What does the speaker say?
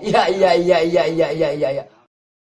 呀呀呀呀呀呀呀呀。